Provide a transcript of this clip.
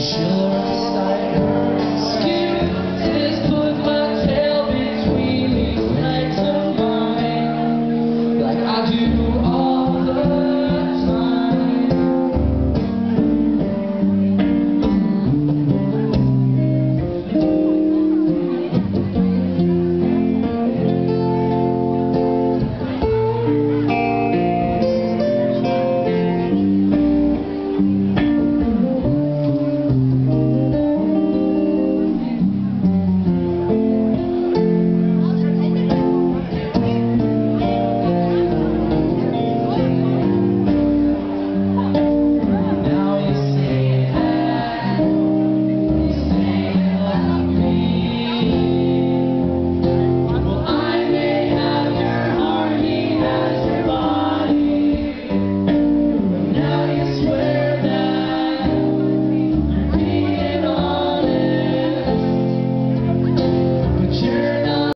you